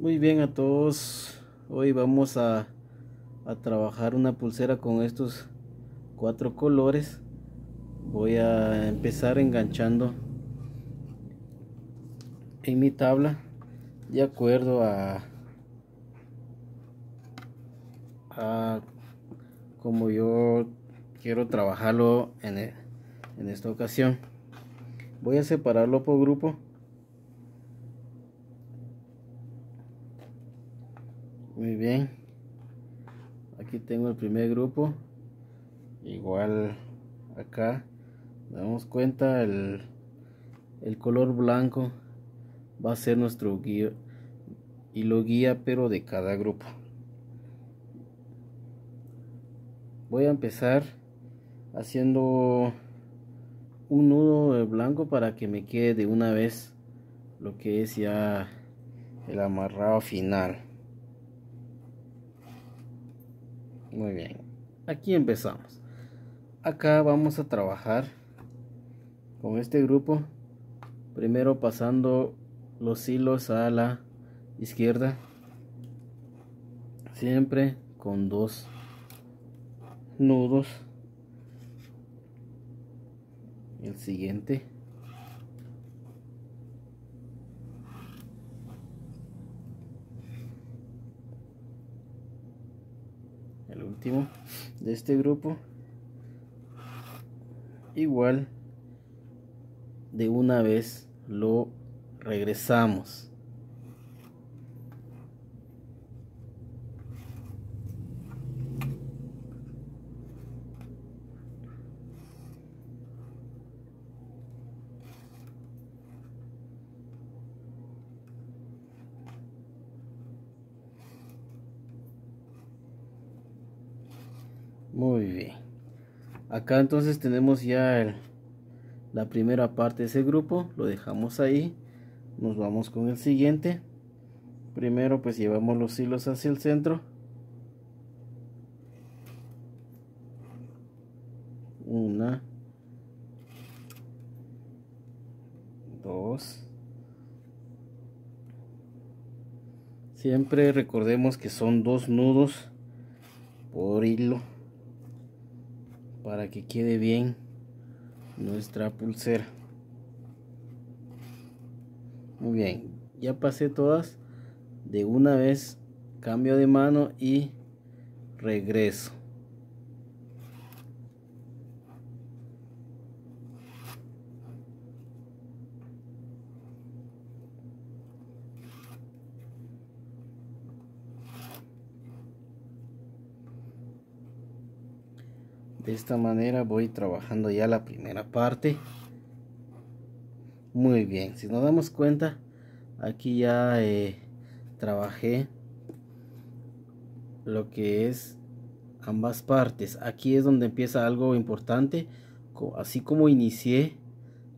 Muy bien a todos. Hoy vamos a, a, trabajar una pulsera con estos cuatro colores. Voy a empezar enganchando en mi tabla de acuerdo a, a como yo quiero trabajarlo en, en esta ocasión. Voy a separarlo por grupo. Muy bien. Aquí tengo el primer grupo. Igual acá. Damos cuenta el, el color blanco va a ser nuestro guía y lo guía pero de cada grupo. Voy a empezar haciendo un nudo blanco para que me quede de una vez lo que es ya el amarrado final. Muy bien, aquí empezamos. Acá vamos a trabajar con este grupo. Primero pasando los hilos a la izquierda. Siempre con dos nudos. El siguiente. El último de este grupo. Igual de una vez lo regresamos Muy bien. Acá entonces tenemos ya la primera parte de ese grupo. Lo dejamos ahí. Nos vamos con el siguiente. Primero pues llevamos los hilos hacia el centro. Una. Dos. Siempre recordemos que son dos nudos por hilo para que quede bien nuestra pulsera. Muy bien ya pasé todas. De una vez cambio de mano y regreso de esta manera voy trabajando ya la primera parte. Muy bien si nos damos cuenta aquí ya eh, trabajé lo que es ambas partes. Aquí es donde empieza algo importante así como inicié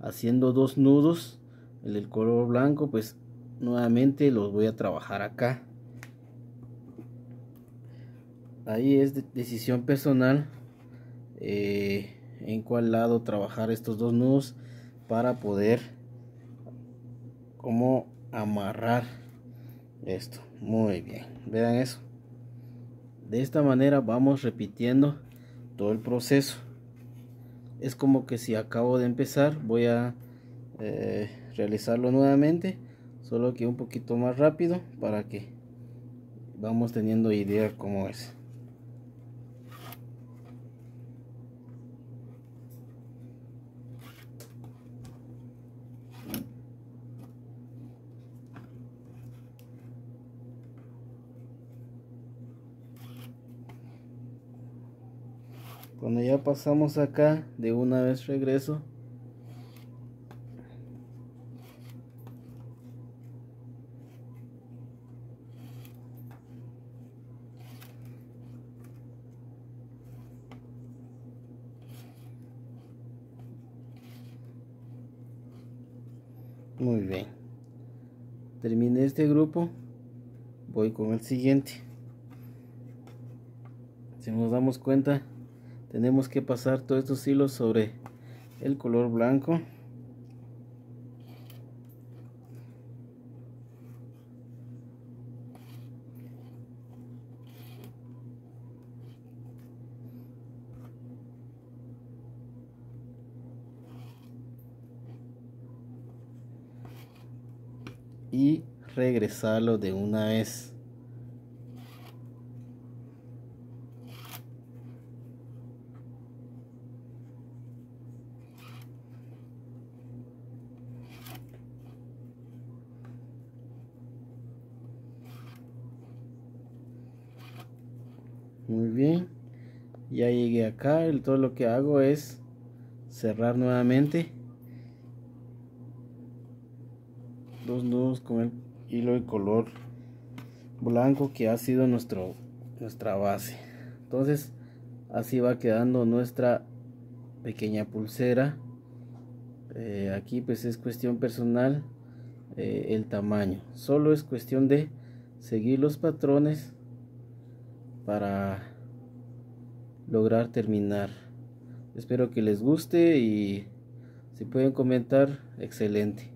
haciendo dos nudos el del color blanco pues nuevamente los voy a trabajar acá. Ahí es decisión personal eh, en cuál lado trabajar estos dos nudos para poder como amarrar esto. Muy bien vean eso. De esta manera vamos repitiendo todo el proceso. Es como que si acabo de empezar voy a eh, realizarlo nuevamente solo que un poquito más rápido para que vamos teniendo idea cómo es cuando ya pasamos acá de una vez regreso. Muy bien. Terminé este grupo. Voy con el siguiente. Si nos damos cuenta tenemos que pasar todos estos hilos sobre el color blanco. Y regresarlo de una vez. Muy bien. Ya llegué acá todo lo que hago es cerrar nuevamente. Dos nudos con el hilo de color blanco que ha sido nuestro nuestra base. Entonces así va quedando nuestra pequeña pulsera. Eh, aquí pues es cuestión personal eh, el tamaño. Solo es cuestión de seguir los patrones para lograr terminar. Espero que les guste y si pueden comentar excelente